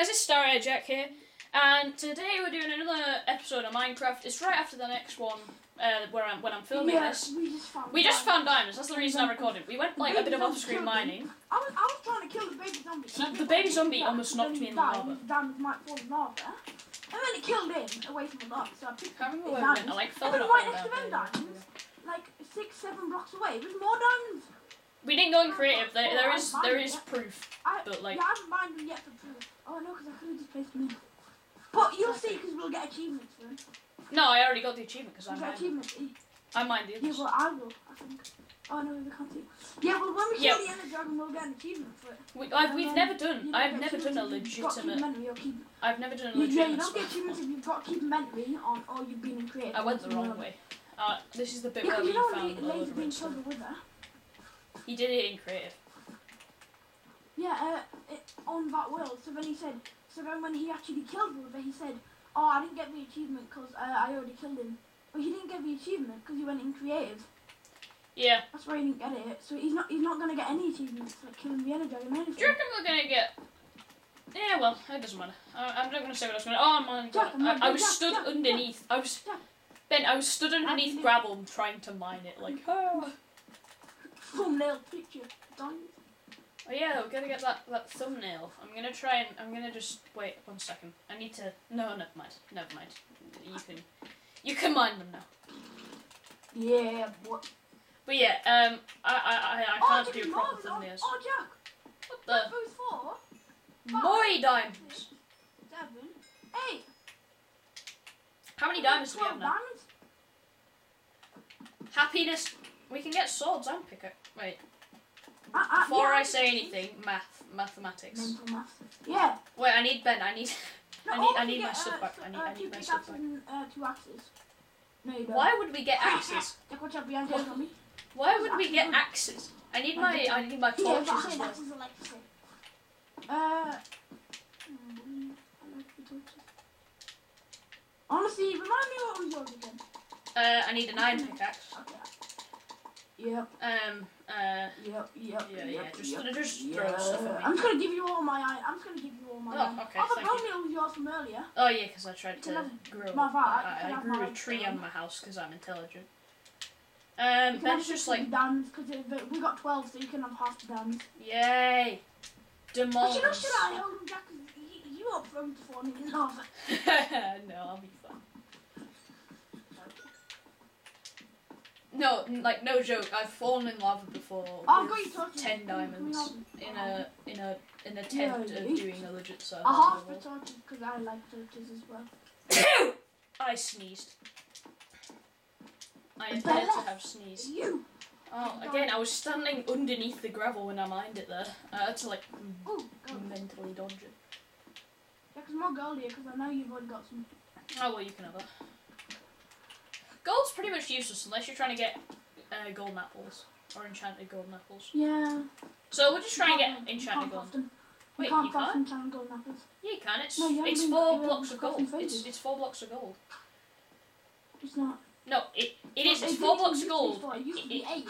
guys, it's Starry-Eyed Jack here, and today we're doing another episode of Minecraft. It's right after the next one, uh, where I'm when I'm filming yeah, this. we just found. We just found diamonds. That's the reason I recorded. We went like a bit of off-screen mining. I was, I was trying to kill the baby zombie. He- the baby zombie almost knocked me in the lava. and diamonds might fall in lava. And then it killed him away from the lava, so I picked remember the went. I diamonds. like fell And then up right next to them diamonds, like six, seven blocks away, was more diamonds. We didn't go in creative. There, there is there is proof, but like yeah, I haven't mined them yet for proof. Oh no, because I could have just placed them. But you'll see, because we'll get achievements for them. no, I already got the achievement because I mined. achievements. eh? I mined the Yeah, well, I will, I think. Oh no, we can't see. Yeah, well, when we kill Yeah. the Ender Dragon, we'll get an achievement for it. We, I've, we've never done. you I've never done a achievements if you've got legitimate. Keep Inventory or keep, I've never done a you, yeah, you don't get achievements if you've got keep inventory on or you've been in creative. I went the wrong way. Uh, this is the bit Yeah, where we you know found La- a load Lazy of being killed the wither. He did it in creative. Yeah, uh, it, on that world. So then he said, so then when he actually killed wither, he said, oh, I didn't get the achievement because uh, I already killed him. But he didn't get the achievement because he went in creative. Yeah. That's why he didn't get it. So he's not he's not gonna get any achievements like killing the Dragon. Do you reckon we're gonna get? Yeah, well, it doesn't matter. I, I'm not gonna say what I was gonna. Oh my god! I'm I, I was Jack, stood Jack, underneath. I was. Ben. I was stood underneath gravel trying to mine it. Like, oh, Thumbnail picture. Done. Oh yeah, we're gonna get that that thumbnail. I'm gonna try and I'm gonna just wait one second. I need to. No, never mind. Never mind. You can you can mine them now. Yeah, what? But yeah, um, I I I, I Oh, can't Jimmy do proper thumbnails. Oh, Jack. What the? those four. More diamonds. Seven. Eight. How many diamonds do we have now? diamonds. Happiness. We can get swords and pick it. Wait. Uh, uh, Before yeah, I say anything, math, mathematics. Mental maths. Yeah. Wait, I need Ben. I need. No, I need- I need my stuff uh, back. I need- uh, I need my stuff back. uh, two axes. No, you don't. Why would we get axes? Jack, watch out behind you on me. Why would we get axes? I need my. I need my Yeah, torches I as well. axes are like the. Uh. I like the torches. Honestly, remind me what was yours again. Uh, I need an iron pickaxe. Okay. Yep. Um. Uh. Yep, yep, Yeah, yep, yeah, just- yep, just yeah. stuff at me. I'm just gonna give you all my. I'm just gonna give you all my Oh, okay, bone you. meal was yours from earlier. Oh yeah, because I tried to grow. my vat? I, I grew a tree um, on my house because I'm intelligent. Um. Ben's just like, diamonds because we got 12, so you can have half the diamonds. yay. Demons. Actually, no, should I hold him back? 'Cause you, up from falling in lava. no, I'll be fine. No, like no joke. I've fallen in lava before I've with got you ten diamonds in a in a in a attempt of doing a legit survival. I half the torches because I like torches as well. I sneezed. I Bella. to have sneezed. You. Oh, again, I was standing underneath the gravel when I mined it there. I had to like Oh, go. mentally dodge it. Yeah, because more gold here because I know you've already got some. Oh well, you can have that. Gold's pretty much useless unless you're trying to get uh, golden apples or enchanted golden apples. Yeah. So we'll just try and You get can't- you enchanted can't golden. Wait, you can't you craft can't? enchanted golden apples. Yeah, you can. It's No, you been- four blocks of gold. It's it's four blocks of gold. It's not. No, it it is. It's It four blocks of used to be gold. It used to be eight.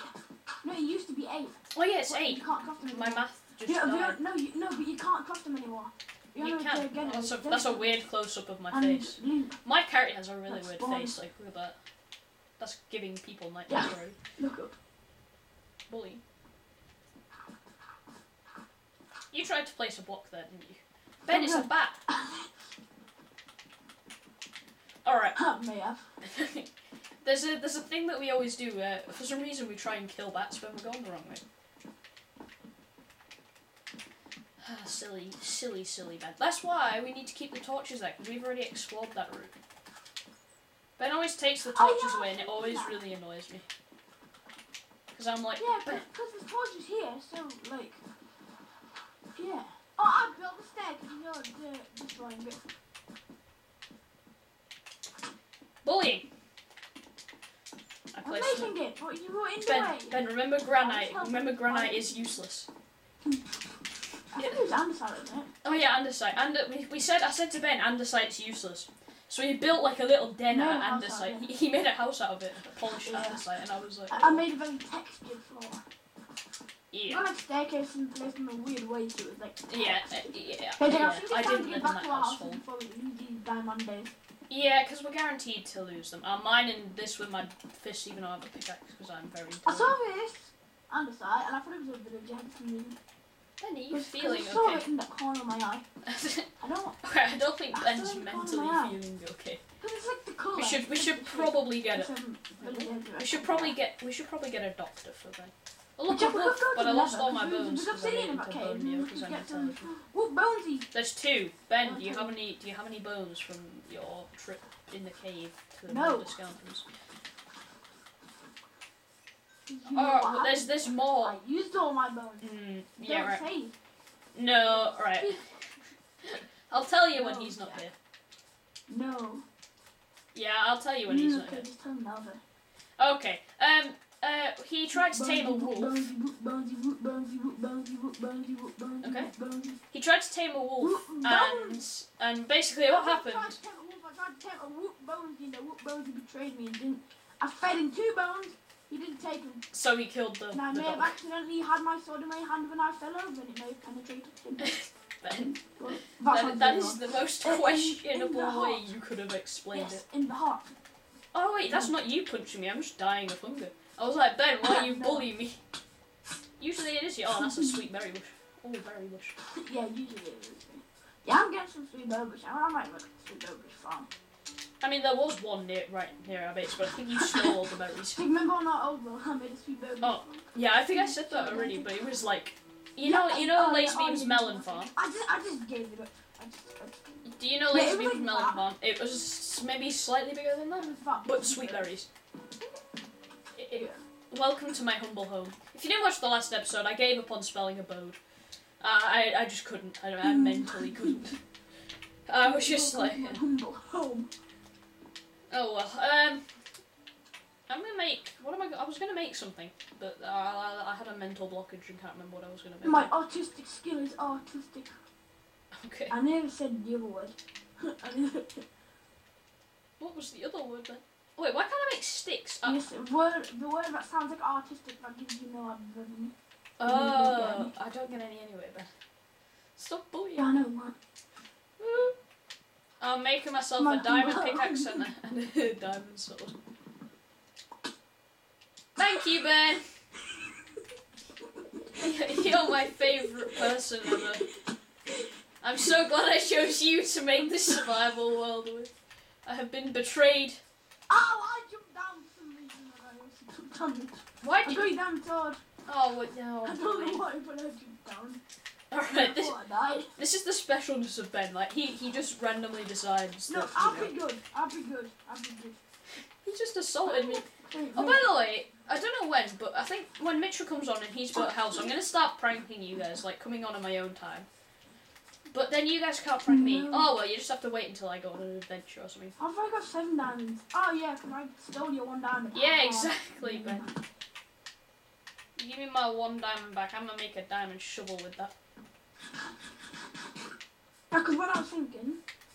No, it used to be eight. Oh yeah, it's eight. You can't craft them My math just Yeah, died. no, you, no, but you can't craft them anymore. You know, can. they're That's a that's a weird close up of my face. My character has a really weird face. Like look at that. That's giving people nightmares Yeah. already. look up. Bullying. You tried to place a block there, didn't you? Ben, it's a bat. Alright. May have. there's a there's a thing that we always do. Uh, for some reason, we try and kill bats when we're going the wrong way. Ah, silly, silly, silly Ben. That's why we need to keep the torches there because we've already explored that route. Ben always takes the Oh, torches yeah, away, and it always really annoys me. Because I'm like, Yeah, Ben, because the torch is here, so like, yeah. Oh, I built the stair because you're uh, destroying it. bullying. I I'm placed making it, but you were in the Ben, way. Ben, remember granite. Remember granite is useless. I think it was andesite, isn't it? Oh yeah, andesite. And we, we said I said to Ben, andesite's useless. So he built like a little den Made a out of house out andesite. it. He, he made a house out of it, a polished Yeah. andesite, and I was like, I, I made a very textured floor. Yeah. got like staircase and placed in a weird way too. It's like Yeah, uh, yeah, yeah. I think I it's time didn't to live get in back that to our household. before we lose these diamond days. Yeah, because we're guaranteed to lose them. I'm mining this with my fist, even though I have a pickaxe, because I'm very I saw this on the side, and I thought it was a village. I had some reason. Benny, you Because- 'cause feeling I saw okay? it in the corner of my eye. I don't. okay, I don't think I Ben's saw it in the corner of mentally eye. feeling okay. Because it's like the colour. We should we should probably get it's, it. village everywhere. We should probably get we should probably get a doctor for Ben. Oh, look, Yeah, a we wolf, could go but I lost all my bones There's because I in into cave. bone and meal we because get some. intelligent. What bonesy? There's two. Ben, do you have any do you have any bones from your trip in the cave to the No. Skeletons? You Oh, well, there's there's more. I used all my bones. Mm, yeah, right. say. No, right. I'll tell you when he's not Jack. here. No. Yeah, I'll tell you when he's Mm, not okay, here. just tell. Okay. Um. Uh. He tried to tame a wolf. Okay. He tried to tame a wolf, and and basically what happened? I tried to tame a wolf, I tried to tame a whoop bones, you know, whoop bones, betrayed me and didn't. I fed him two bones, he didn't take them. So he killed the, And I the may have accidentally had my sword in my hand when I fell over and it may have penetrated him. Ben, Well, that, that very the most In- in the questionable way you could have explained Yes, it. in the heart. Oh wait, that's not you punching me. I'm just dying of hunger. I was like, Ben, why are you No. bullying me? Usually it is you. Oh, that's a sweet berry bush. Oh, berry bush. yeah, usually it is. Yeah, I'm getting some sweet bush. I might look at the sweet bush farm. I mean, there was one near right near our base, but I think you stole all the berries. Remember on our old one, I made a sweet bush Oh, Yeah, I think I said that already, but it was like, you know, you know, oh, Lace yeah, oh, Beam's melon farm. I just, I just gave it up. I just, I just Do you know Lazarbeam's like melon that. farm? It was maybe slightly bigger than that, but sweet berries. It- it- welcome to my humble home. If you didn't watch the last episode, I gave up on spelling abode. Uh, I I just couldn't. I, I mentally couldn't. I was just like, Welcome to my humble home. Oh well. Um, I'm gonna make. What am I? I was gonna make something, but uh, I, I had a mental blockage and can't remember what I was gonna make. My artistic skill is artistic. Okay. I never said the other word. Never- What was the other word then? Wait, why can't I make sticks? Uh, yes, word, the word that sounds like artistic that gives you no revenue. oh, I don't get any anyway, Ben. Stop bullying. Yeah, I know, man. I'm making myself My a diamond pickaxe and a, diamond sword. Thank you, Ben. You're my favourite person ever. I'm so glad I chose you to make this survival world with. I have been betrayed. Oh, I jumped down for some reason and I damage. Why did got you damn sword. Oh, wait, no. I don't know why, but I jumped down. Alright, this, thought I died. this is the specialness of Ben. Like, he, he just randomly decides No, that, I'll know, be good. I'll be good. I'll be good. he just assaulted me. Oh, by the way, I don't know when, but I think when Mitchell comes on and he's built a house, I'm gonna start pranking you guys, like coming on in my own time. But then you guys can't prank me. No. Oh well, you just have to wait until I go on an adventure or something. I've already got seven diamonds. Oh yeah, 'cause I stole your one diamond. Yeah, Oh. exactly, Ben. Give me my one diamond back. I'm gonna make a diamond shovel with that. Because what I was thinking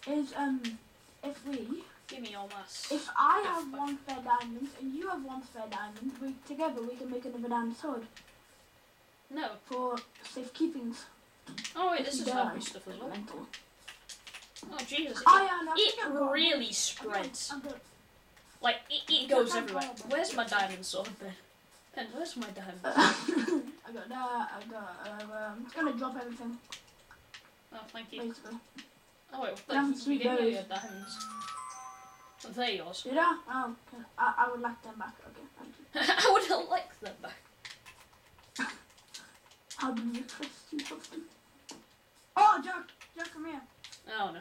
is, um, if we, Give me all my. s- if I have one spare diamond and you have one spare diamond, we together we can make another diamond sword No. for safekeepings. Oh wait, If this is happy stuff as well. Mental. Oh Jesus. Oh yeah, no, It really I've got- spreads. I've got- Like it, it goes everywhere. Where's my diamond sword, Ben? Ben, where's my diamond? I got that. I got. Uh, um, it's gonna drop everything Oh, thank you. basically. Oh wait, what Diamond the sweet you gave me berries. your diamonds. Oh, they're yours. Did I? Oh, okay. I, I would like them back. Okay, thank you. I would like them back. How do you request you? Oh, Jack! Jack, come here. Oh no.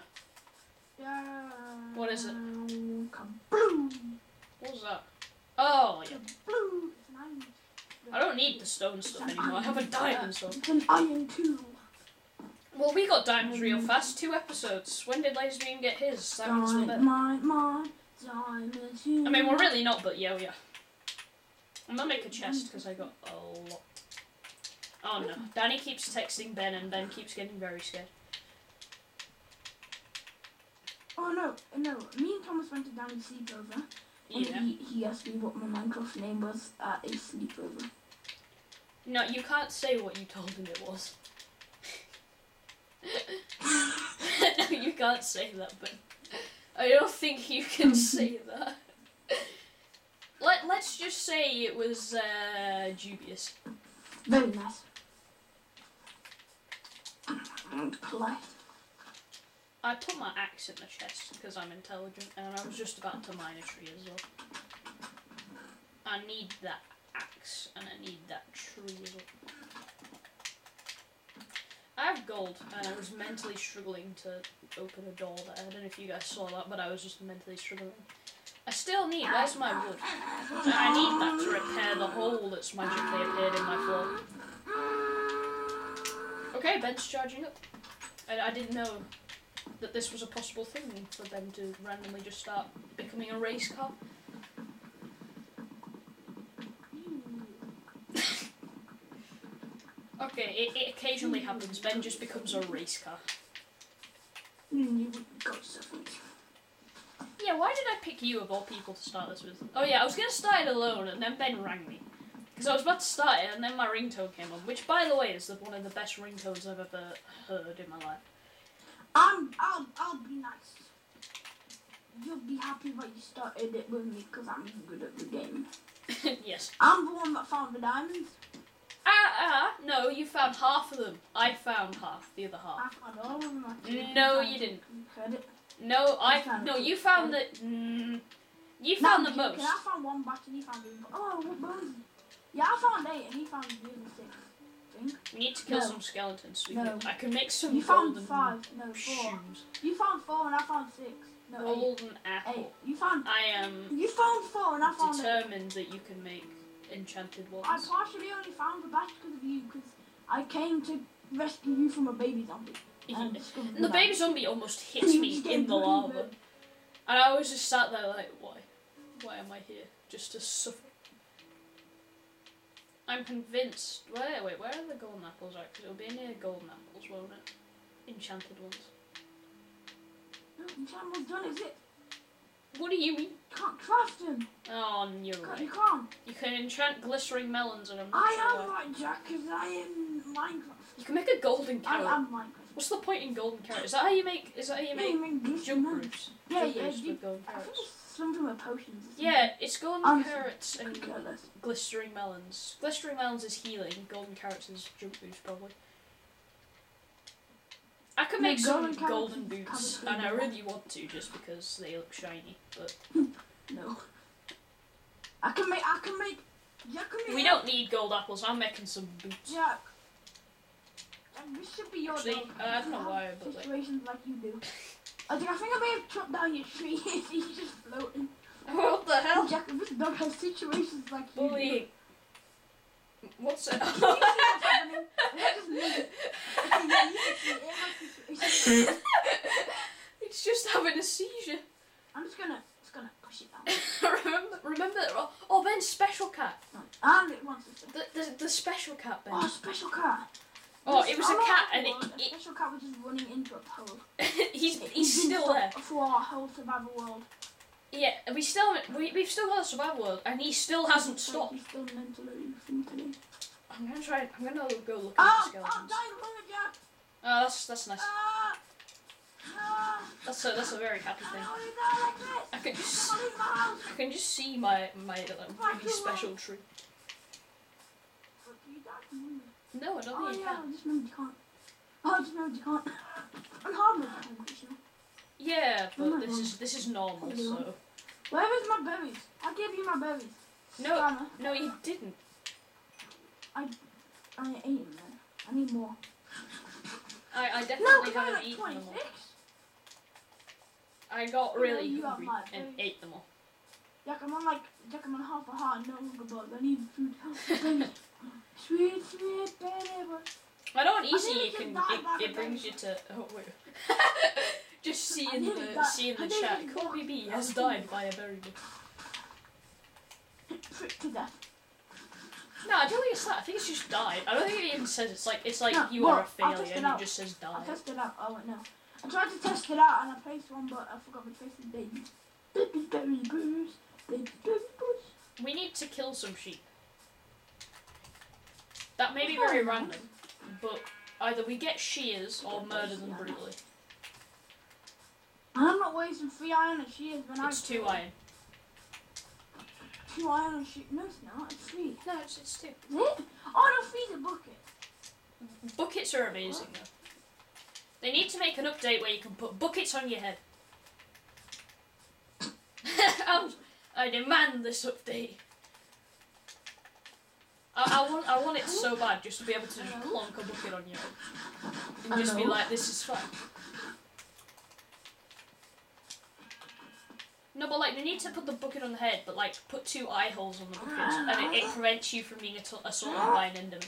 Yeah. What is it? Kaboom! What was that? Oh yeah. Kaboom! It's iron. I don't need the stone stuff anymore. I have a diamond. It's an iron tool. Well, we got diamonds real fast. Two episodes. When did Lazarbeam get his? Diamonds. Diamond, my diamond. I mean, we're really not, but yeah, yeah. I'm gonna make a chest because I got a lot. Oh no. Danny keeps texting Ben and Ben keeps getting very scared. Oh no, no. Me and Thomas went to down sleepover, and Yeah. he, he asked me what my Minecraft name was at a sleepover. No, you can't say what you told him it was. no, you can't say that, but I don't think you can say that. Let, let's just say it was uh, dubious. Very nice. And polite. I put my axe in the chest because I'm intelligent and I was just about to mine a tree as well. I need that axe and I need that tree as well. I have gold and I was mentally struggling to open a door there. I don't know if you guys saw that, but I was just mentally struggling. I still need, where's my wood? I need that to repair the hole that's magically appeared in my floor. Okay, Ben's charging up. I, I didn't know that this was a possible thing for them to randomly just start becoming a race car. Okay, it, it occasionally happens. Ben just becomes a race car. Mm, you got. Yeah, why did I pick you of all people to start this with? Oh yeah, I was gonna start it alone, and then Ben rang me. Because I was about to start it, and then my ringtone came on, which, by the way, is the, one of the best ringtones I've ever heard in my life. I'm, I'll, I'll be nice. You'll be happy that you started it with me because I'm good at the game. yes. I'm the one that found the diamonds. Ah, ah, no, you found half of them. I found half, the other half. I found all of them. No, you didn't. No, I, I found no, you found the, mm, you found No, the most. I found one batch and he found the. Oh, what bones? Yeah, I found eight and he found the other six. We need to kill No. some skeletons. So we No. can, I can make some You found golden five. No, four. shoes. You found four and I found six. No, eight. Golden apple. Eight. You found. I am You found four and I found eight. determined that you can make enchanted water. I ones. partially only found the batch because of you, because I came to rescue you from a baby zombie. And discovered the that. baby zombie almost hits me in the lava. And I was just sat there like, why? Why am I here? Just to suffer. I'm convinced. Wait, wait, where are the golden apples at? Because it'll be near golden apples, won't it? Enchanted ones. No, Enchanted don't exist. What do you mean? Can't craft them. Oh, you're You right. can't. You can enchant glistering melons, and I'm not I sure am why. like Jack because I am Minecraft. You can make a golden carrot. I am Minecraft. What's the point in golden carrot? Is that how you make? Is that how you Yeah, make you jump that. Yeah, jump yeah, roofs you- with golden carrots. Something with potions. Yeah, it? it's golden carrots and glistering melons. Glistering melons is healing. Golden carrots is jump boost probably. I could No, make some golden golden boots, and I really want to just because they look shiny. But No. I can make. I can make. Jack can make. we don't need gold apples. I'm making some boots. Jack. Jack, this should be your Actually, uh, I don't know why, but, like- situations like you do. I think I think I may have chopped down your tree. He's just floating. What the hell? Jack, this dog has situations like you. do. Bullying. What's it? Can you see what's happening? That just? Okay, yeah, you can see it. It has situations. it's just having a seizure. I'm just gonna, just gonna push it down. remember, remember. Oh, oh, Ben's special cat. And it wants to stay. The, the, the special cat, Ben. Oh, special cat. Oh, This- it was a I'm not cat, a and it, world. A it special cat was just running into a hole. he's It- he's been still for- there. For our whole survival world. Yeah, we still we we've still got a survival world, and he still hasn't stopped. He's still. I'm gonna try. I'm gonna go look at Oh, the oh, skeletons. die the moment, Jack. Oh, that's that's nice. Ah, ah, That's a that's a very happy I thing. don't want to die like this. I can just Someone leave my house. I can just see my my uh, really special tree. But you died the moment. No, I don't Oh think you yeah, I can. just remembered you can't. Oh, I just remembered you can't. I'm hard mode time, you know. Yeah, Oh but this God. is this is normal. Hello. So Where is my berries? I gave you my berries. no, Spanner. no, you didn't. I I ate them. I need more. I I definitely I haven't like eaten them all. 26. I got really you have hungry and ate them all. Jack, I'm on like, Jack, I'm on half a heart, no longer bug. I need food. Sweet, sweet but- I I easy nearly it just can it, it brings you to oh wait. Just see in the died. see in the chat. Corby Kobe died. B I has died by a berry bush. Frick to death. No, I don't think it's that. I think it's just died. I don't think it even says it's like it's like No, you well, are a I'll failure test it and it out. just says I died. tested it out. Oh wait, no. I tried to test it out and I placed one, but I forgot to place the baby. Baby berry bruise. Baby berry bruise. We need to kill some sheep. That may be very enough. random, but either we get shears or murder them brutally. I'm not wasting three iron and shears when I It's two iron. Two iron and shears. No, it's not. It's three. No, it's, it's two. Is it? Oh no, three's a bucket. Buckets are amazing though. They need to make an update where you can put buckets on your head. I'm- oh, I demand this update. I, I want I want it so bad just to be able to just plonk a bucket on your head. And just be like, this is fine. No, but like they need to put the bucket on the head, but like put two eye holes on the bucket, and it, it prevents you from being assaulted by an Enderman.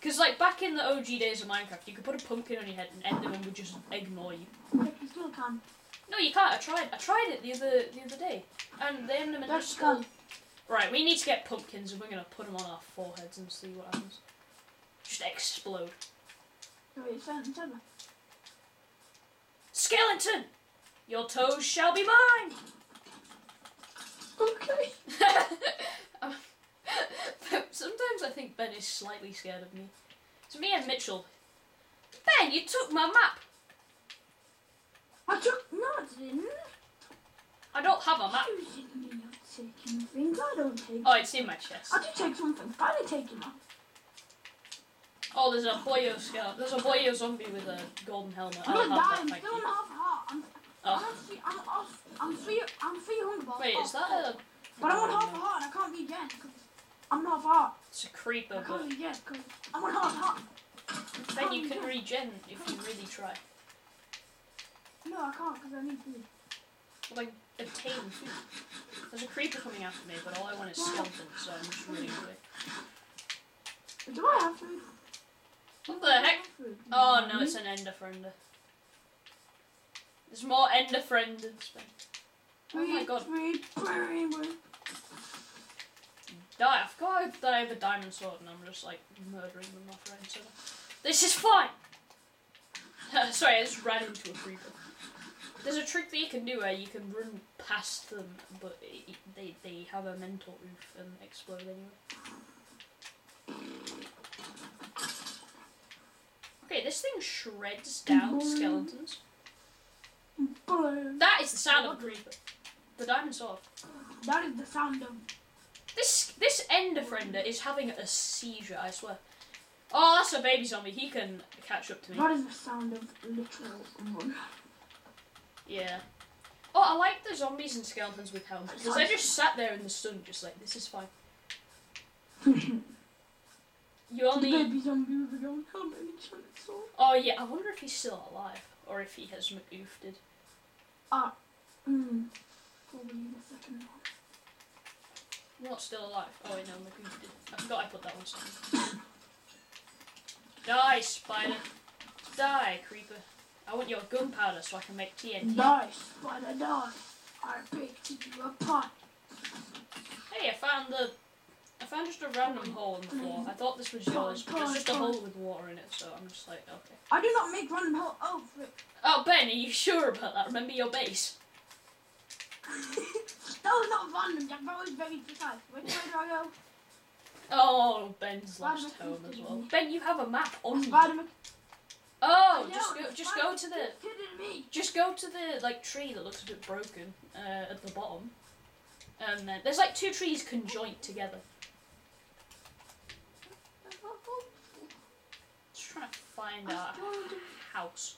Because like back in the OG days of Minecraft, you could put a pumpkin on your head and Enderman would just ignore you. You still can. No, you can't. I tried. I tried it the other the other day, and the Enderman That's just can. Right, we need to get pumpkins, and we're gonna put them on our foreheads and see what happens. Just explode. Wait, seven. Skeleton, your toes shall be mine. Okay. Um, sometimes I think Ben is slightly scared of me. It's me and Mitchell. Ben, you took my map. I took. No, I didn't. I don't have a map. You didn't. I don't take. Oh, it's in my chest. I did take something. I did take it. Oh, there's a boyo skeleton. There's a boyo zombie with a golden helmet. I don't have that, thank Still you. Oh. I'm, three, I'm off. I'm three. I'm three hundred. Wait, off. is that a? But I'm on half a heart and I can't be again I'm a heart. It's a creeper, I can't again because I'm on half a heart. then you can regen if you really try. No, I can't because I need food. Well, like obtain food. There's a creeper coming after me, but all I want is skeletons, so I'm just running hmm. away. Do I have food? What the heck? Oh no, hmm? it's an ender friender. There's more ender friends. Oh my god. Die. I forgot that I have a diamond sword and I'm just like murdering them left, right, and. This is fine! Sorry, I just ran into a creeper. There's a trick that you can do where you can run past them, but i i- they, they have a mental oof and explode anyway. Okay, this thing shreds down skeletons. That is the sound of a creeper. The diamond sword. That is the sound of. This this ender friender is having a seizure, I swear. Oh, that's a baby zombie. He can catch up to me. That is the sound of literal run. Yeah. Oh, I like the zombies and skeletons with helmets because they just sat there in the sun, just like this is fine. You only. Baby zombie with a gun helmet and sword. Oh yeah, I wonder if he's still alive or if he has. Probably ah, hmm. the second one. Not still alive. Oh wait, no, McOofed. I forgot I put that one somewhere. Die, spider. Die, creeper. I want your gunpowder so I can make TNT. Die, spider, die. I baked you apart. Hey, I found the. I found just a random hole in the floor. I thought this was yours, but there's just a hole with water in it, so I'm just like, okay. I do not make random hell. Oh. Oh, Ben, are you sure about that? Remember your base? that was not random, That was very precise. Which way do I go? Oh, Ben's lost home as well. Ben, you have a map on you. Oh, I just go, just go to the, kidding me. just go to the like tree that looks a bit broken uh, at the bottom, and then there's like two trees conjoint together. Just trying to find our house.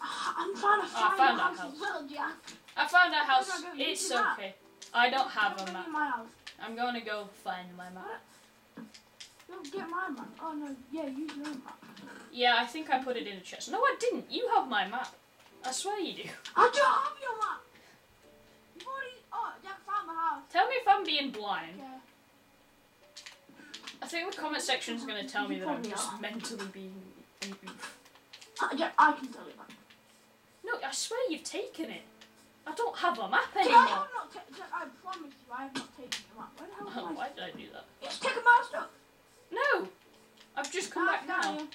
Ah, I'm trying to Oh, I find found a our house house. well, Jack. I found our house. Where do I go? You It's okay. I don't have Don't a map. my house. I'm going to go find my map. Don't get my map. Oh no, yeah, use your map. Yeah, I think I put it in a chest. No, I didn't. You have my map. I swear you do. I don't have your map. You've already. Oh, Jack found the house. Tell me if I'm being blind. Yeah. I think the comment section is going to tell me that I'm just are. mentally being an oof. Uh, Jack, I can tell you that. No, I swear you've taken it. I don't have a map Jack, I have not ta- I promise you, I have not taken your map. Where the hell Oh, why did I do that? It's take a mouse up. No! I've just come back now. It?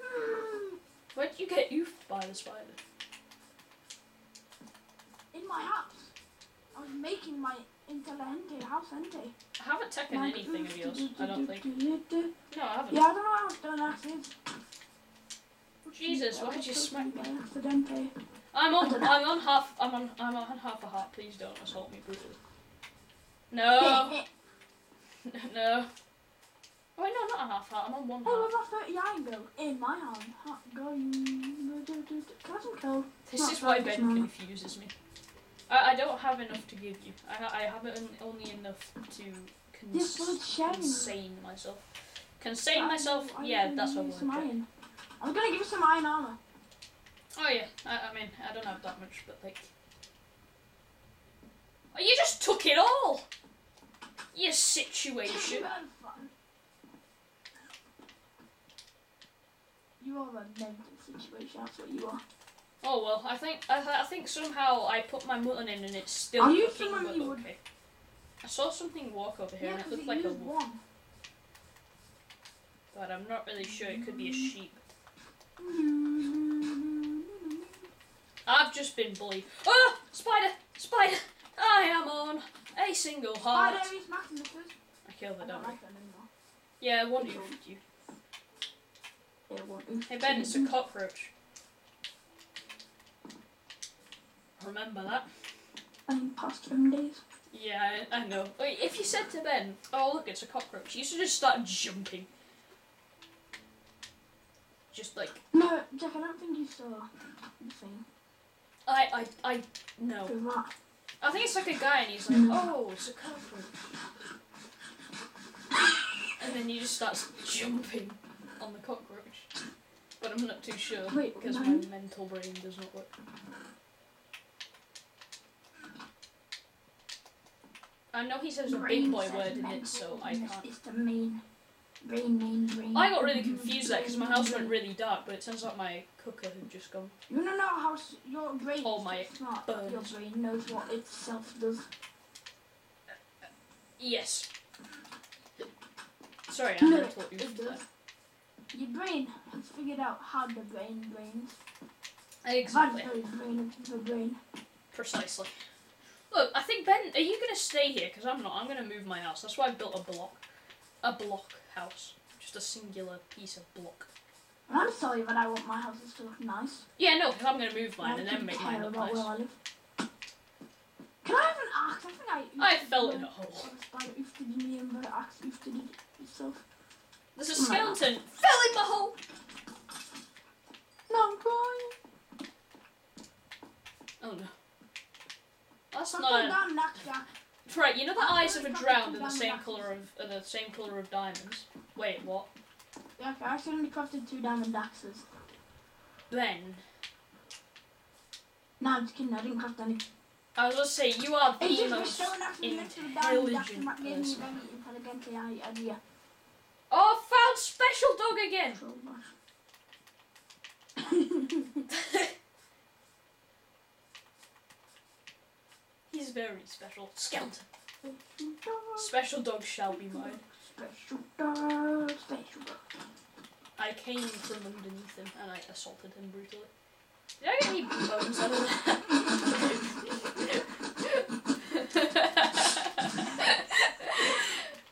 Hmm. Where did you get oofed by the spider? In my house. I was making my Intelligente house ente. I haven't taken anything of yours. I don't think. No, I haven't. Yeah, I don't know how done that is. Jesus, why did you smack me? By accidente. I'm on. I'm on half. I'm on. I'm on half a heart. Please don't assault me brutally. No. no. Oh wait, no, not a half heart. I'm on one Oh, heart. we've got 30 iron bill in my hand. Ha- Going. Can I some kill? This is why Ben confuses me. I, I don't have enough to give you. I, ha- I have en- only enough to This cons- sharing. consane myself. Consane I- myself? I Yeah, was that's gonna what I'm some going iron. I was gonna give you some iron armor. Oh yeah, I, I mean, I don't have that much, but like... Oh, you just took it all! Your situation. You are a mental situation. That's what you are. Oh well, I think I, th- I think somehow I put my mutton in and it's still Are you cooking, someone but you would- okay. I saw something walk over here Yeah, and it looked like a wolf, one. but I'm not really sure. It could be a sheep. I've just been bullied. Oh, spider, spider! I am on a single heart. Spider is. I killed I dog. don't don't I? like. Yeah, one oofed you. They won't Hey Ben, it's a cockroach. Remember that? I'm past them days. Yeah, I, I know. If you said to Ben, "Oh look, it's a cockroach," you should just start jumping. Just like No, Jack, I don't think you saw the thing. I, I, I no. I think it's like a guy and he's like, Mm. "Oh, it's a cockroach," and then you just start jumping on the cockroach. But I'm not too sure Wait, because my mental brain does not work. I know he says a big boy word in it, so I can't. is the main. Brain, main, brain. I got really confused there because my house went really dark, but it turns out my cooker had just gone. You wanna know how s- your brain Oh, my smart? burns. Your brain knows what itself does. Yes. Sorry, I'm No, mental it oof does. Your brain has figured out how the brain brains. Exactly. How the brain the brain. Precisely. Look, I think Ben, are you gonna stay here? Because I'm not. I'm gonna move my house. That's why I built a block, a block house, just a singular piece of block. I'm sorry that I want my houses to look nice. Yeah, no, because I'm gonna move mine I and then make mine look about where nice. I live. Can I have an axe? I think I. I fell in a hole. Spider oofed in the axe oofed it itself. There's a skeleton. Fell in the hole. No, I'm crying. Oh no. That's not a. Right, you know the eyes of a drowned are the same color of are the same color of diamonds. Wait, what? Yeah, I accidentally crafted two diamond axes. Ben, No, I'm just kidding. I didn't craft any. I was gonna say you are the just most. showing up next to the diamond axe intelligent and that gave me a person. Oh, found special dog again. He's very special. Skeleton. Special dog shall be mine. Special dog, special dog. I came from underneath him and I assaulted him brutally. Did I get any bones out of that?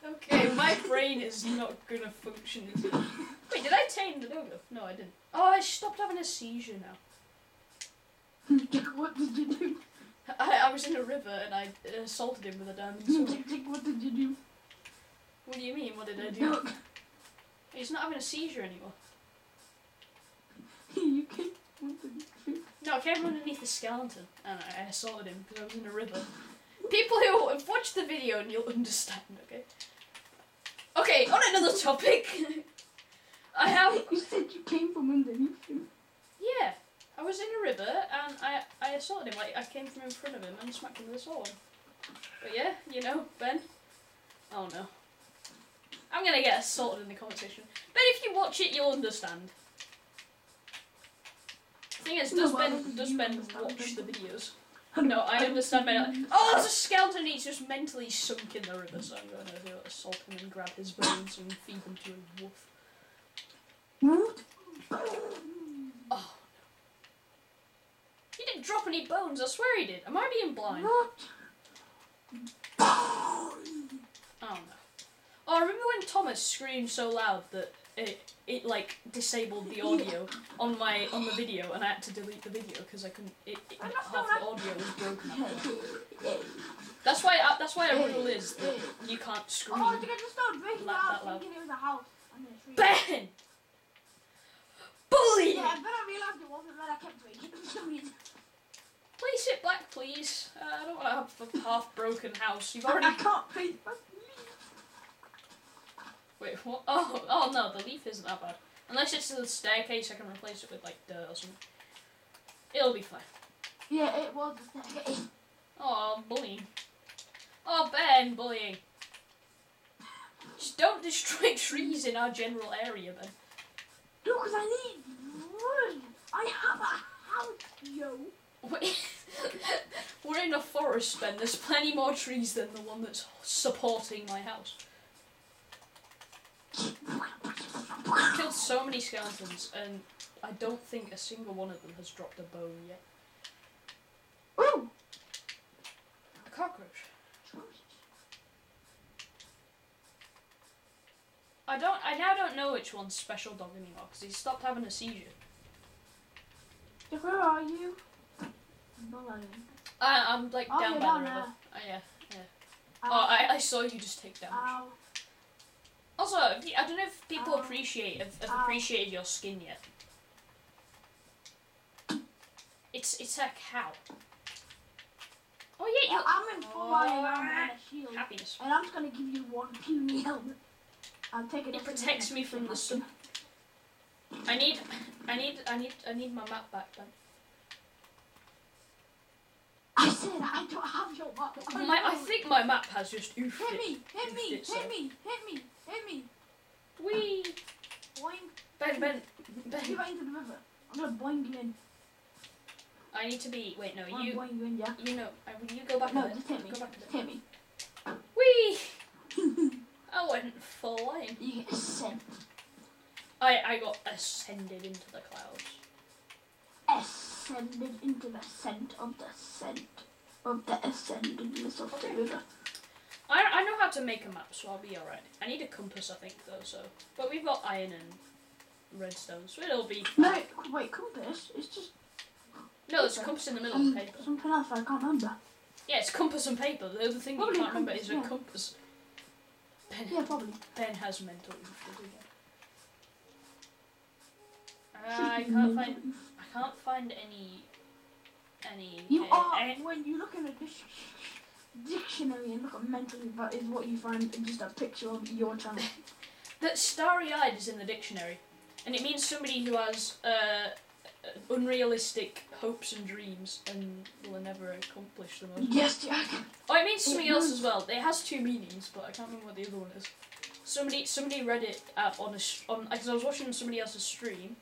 okay, my brain is not gonna function. Wait, did I tame the dogo? No, I didn't. Oh, I stopped having a seizure now. What did you do? I, I was in a river and I assaulted him with a diamond sword. What did you do? What do you mean? What did I do? He's not having a seizure anymore. you can. What did you do? No, I came from underneath the skeleton and I, I assaulted him because I was in a river. People who watched the video and you'll understand, okay? Okay, on another topic. I have. You said you came from underneath him. Yeah, I was in a river and I, I assaulted him. Like, I came from in front of him and smacked him with a sword. But yeah, you know, Ben. Oh no. I'm gonna get assaulted in the comment section. But if you watch it, you'll understand. Thing is, does No, Ben does Ben watch the videos? No, I understand Ben. Oh, there's a skeleton. He's just mentally sunk in the river, so I'm going to assault him and grab his bones and feed them to a wolf. What? Oh. He didn't drop any bones. I swear he did. Am I being blind? What? Oh no. Oh, I remember when Thomas screamed so loud that it it like disabled the audio on my on the video, and I had to delete the video because I couldn't. It, it, half the audio was broken. That's why uh, that's why a rule is that you can't scream. Oh, I think I just started breaking out thinking it was a house. Ben, bully. Yeah, but I realised it wasn't, then I kept breaking it for some reason. Please it back, please. Uh, I don't want to have a half broken house. You've already. I can't. Wait, what? Oh, oh no, the leaf isn't that bad. Unless it's the staircase, I can replace it with like dirt or something. It'll be fine. Yeah, it was the staircase. Oh, bullying. Oh, Ben, bullying. Just don't destroy trees in our general area, Ben. No, because I need wood. I have a house, yo. We're in a forest, Ben. There's plenty more trees than the one that's supporting my house. I've killed so many skeletons, and I don't think a single one of them has dropped a bone yet. Ooh. A cockroach. I don't. I now don't know which one's special dog anymore because he stopped having a seizure. Where are you? I'm not lying. I, I'm like Oh, down by down the river. Oh yeah. Ow. Oh, I, I saw you just take damage. Ow. Also, you- I don't know if people Ow. appreciate have, have appreciated your skin yet. It's it's a cow. Oh yeah, Yeah, you I'm in full iron armor and a shield. happiness. And I'm just gonna give you one puny helmet. I'll take it. It protects me from the sun. I need, I need, I need, I need my map back then. I I don't have your map. My, I think my map has just oofed Hit it. me! Hit me! Oofed it, so- Hit me! Hit me! Hit me! Wee. Boing! Ben, Ben, Get Ben. right into the river. I'm gonna boing you in. I need to be. Wait, no, I'm you, boing you in, yeah. you know. you go back No, just hit me. Go back Just hit me. Wee. I went flying. You get sent. I, I got ascended into the clouds. Ascended into the scent of the scent of the ascendedness of the river. I, I know how to make a map, so I'll be alright. I need a compass, I think, though. So, but we've got iron and redstone, so it'll be. No, wait, compass? It's just No, there's a compass in the middle of um, the paper. something else I can't remember. Yeah, it's compass and paper. The other thing that you can't remember compass, is a compass. Ben, Yeah, probably. ben has mental issues. I can't find. I can't find any. Any. You uh, are when you look in a dic- dictionary and look at mentally, that is what you find just a picture of your channel. that starry-eyed is in the dictionary, and it means somebody who has uh, unrealistic hopes and dreams and will never accomplish them. yes, Jack. Oh, it means something It else means- as well. It has two meanings, but I can't remember what the other one is. Somebody somebody read it uh, on a on because I was watching somebody else's stream,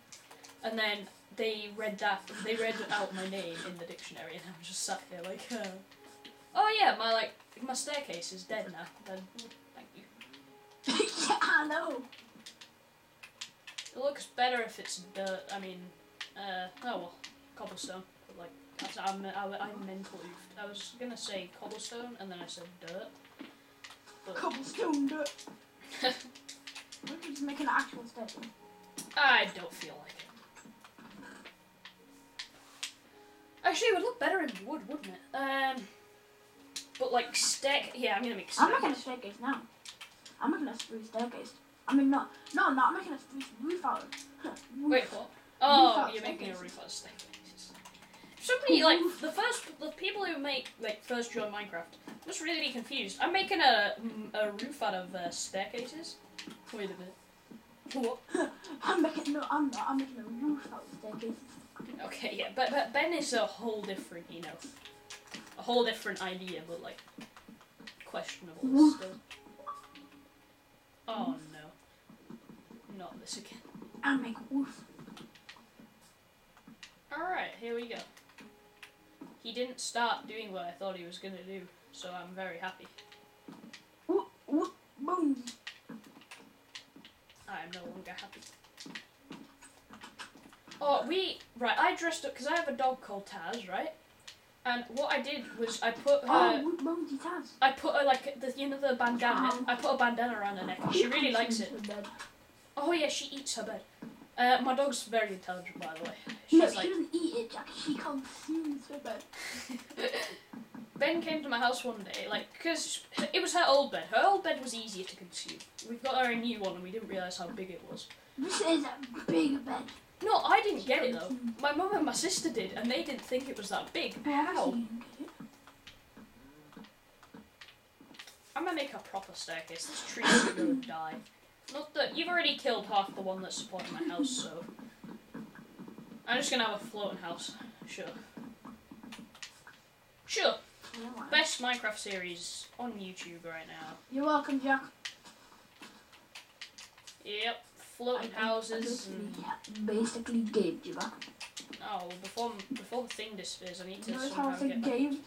and then they read that they read out my name in the dictionary, and I was just sat there like, uh, oh yeah, my like my staircase is dead now. Then thank you. yeah, I know. It looks better if it's dirt. I mean, uh, oh well, cobblestone. But like, that's, I'm, I, I'm mental. I was gonna say cobblestone, and then I said dirt. But Cobblestone dirt. We're just making an actual statement. I don't feel like it. Actually, it would look better in wood, wouldn't it? Um, but like stack. Yeah, I'm gonna make. I'm making a staircase. staircase now. I'm making a spruce staircase. I mean, not, no, I'm not. I'm making a spruce roof out of roof. Wait, what? Oh, you're making a roof out of staircases. Somebody like the first, the people who make like first join Minecraft must really be confused. I'm making a a roof out of uh, staircases. Wait a minute. What? I'm making no. I'm not. I'm making a roof out of staircases. Okay, yeah, but, but Ben is a whole different, you know, a whole different idea, but like questionable still. Oh no, not this again. I'll make a. All right, here we go. He didn't start doing what I thought he was gonna do, so I'm very happy. Boom. I am no longer happy. Oh, we right. I dressed up because I have a dog called Taz, right? And what I did was I put her. oh, bones he. I put her like the you know the bandana. Ow. I put a bandana around her neck. and She really likes it. Oh yeah, she eats her bed. Uh, my dog's very intelligent, by the way. She's No, like she doesn't eat it, Jack. She consumes her bed. Ben came to my house one day, like, because it was her old bed. Her old bed was easier to consume. We've got her a new one, and we didn't realise how big it was. This is a big bed. No, I didn't get it though. My mum and my sister did, and they didn't think it was that big. How? I'm gonna make a proper staircase. This tree is gonna die. Not that you've already killed half the one that's supporting my house, so I'm just gonna have a floating house. Sure. Sure. Best Minecraft series on YouTube right now. You're welcome, Jack. Yep, floating houses and basically, gave you that. oh, before before the thing disappears, I need to Notice how I somehow said get. gave?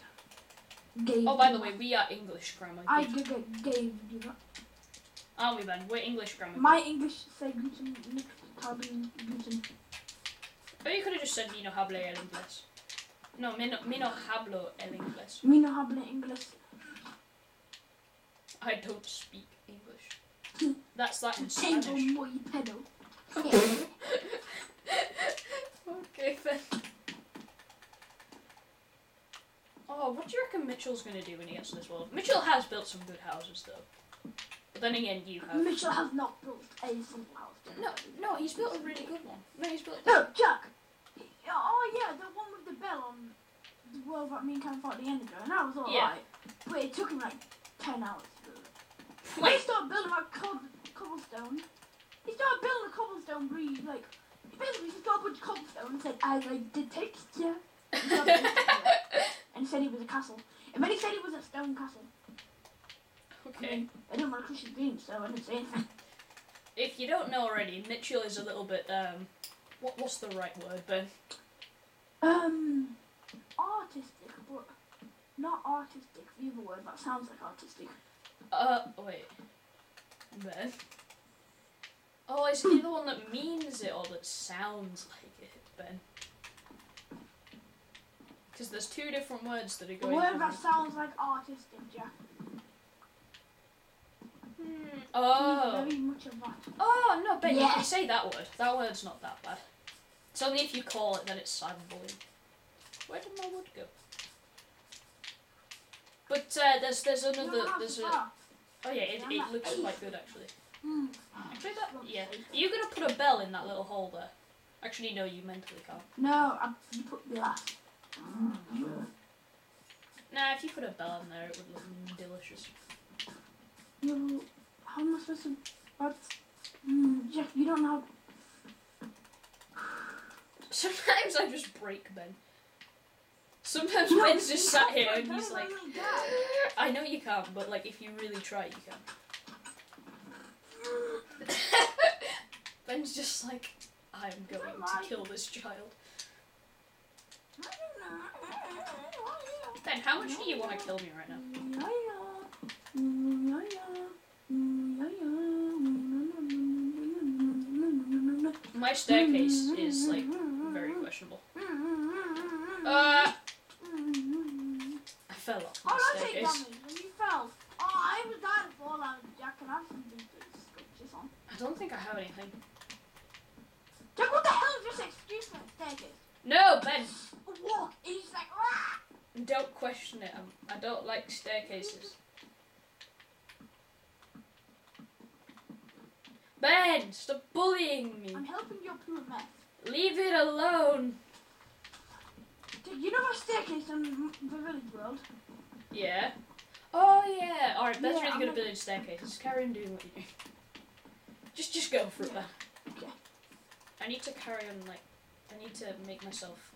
Gave. Oh, by you the way, that. we are English grammar, I people, g- g- gave you that. aren't we, Ben? We're English grammar. My English say guten, nicht haben guten. Or you could have just said me no hablo el inglés. No, me no, me no hablo el inglés. Mi no habla English. I don't speak English. That's that in Tengo Spanish. muy pedo. Okay, then. Oh, what do you reckon Mitchell's gonna do when he gets to this world? Mitchell has built some good houses, though. But then again, you have. Mitchell has not built a single house. No, no, he's built a really good one. No, he's built. No, Jack. Oh yeah, the one with the bell on the world that me and Cam fought at the end ago, and that was alright. Yeah. But it took him like ten hours he started building like cob- cobblestone, he started building a cobblestone breed like he basically just got a bunch of cobblestone and said, I like the texture. He it. and he said he was a castle. And then he said he was a stone castle. I okay. mean, I didn't want to crush his dreams, so I didn't say anything. If you don't know already, Mitchell is a little bit um. What what's the right word, Ben? Um, artistic, but not artistic. The other word that sounds like artistic. Uh, wait. Ben. Oh, is it the one that means it or that sounds like it, Ben? Because there's two different words that are going. The word that sounds like artistic, Jack. Hmm. Oh. very much of that. Oh no, Ben, you Yeah. can say that word. That word's not that bad. It's only if you call it then it's cyberbullying. Where did my wood go? But uh, there's there's another there's a laugh. Oh yeah it, it looks quite good actually. Actually that yeah. Are you gonna put a bell in that little hole there? Actually no, you mentally can't. No, I, you put glass. Nah, if you put a bell in there, it would look mm, delicious. You, how am I supposed to? But Hmm, Jack, you don't know. Sometimes I just break Ben. Sometimes Ben's just sat here and he's like. I know you can't, but like if you really try, you can. Ben's just like, I'm going to kill this child. Ben, how much do you want to kill me right now? My staircase is like very questionable. Uh, fell off my Oh, don't take staircase. damage when you fell. Oh, I was dying to fall out. Jack, can I have something to scratch on? I don't think I have anything. Jack, what the hell is this excuse for a staircase? No, Ben, walk, he's like, ah! don't question it. Um, I don't like staircases. Ben, stop bullying me. I'm helping your poor mess. Leave it alone. You know my staircase in the village world? Yeah. Oh yeah. All right, that's Yeah, really I'm good at gonna- building staircases. Carry on doing what you do. Just, just go for it, Yeah. Okay. I need to carry on. Like, I need to make myself.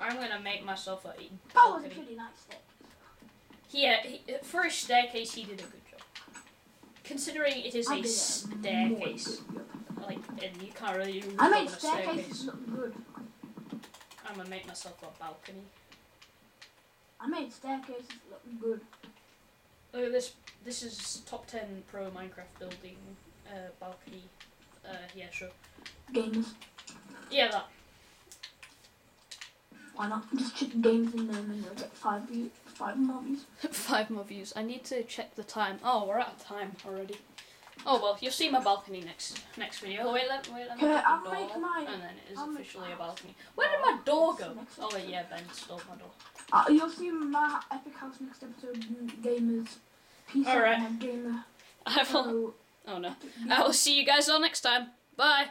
I'm gonna make myself a That was a pretty nice staircase. Yeah, he, for a staircase, he did a good job. Considering it is I a staircase, more good job. like, and you can't really do I made staircases staircase. look good. I'm gonna make myself a balcony. I made staircases look good. Look at this. This is top 10 pro Minecraft building uh, balcony. Uh, yeah, sure. Gamers. Yeah, that. Why not? Just chuck games in them and you'll get five view, five more views. Five more views. I need to check the time. Oh, we're out of time already. Oh well, you'll see my balcony next next video. Wait, let wait, let me Okay, get the door, my- and then it is I'll officially a balcony. Where did my door go? Oh yeah, Ben stole my door. Uh, you'll see my epic house next episode. Gamers. Peace Alright. out, my gamer. I will. Oh no. I will see you guys all next time. Bye.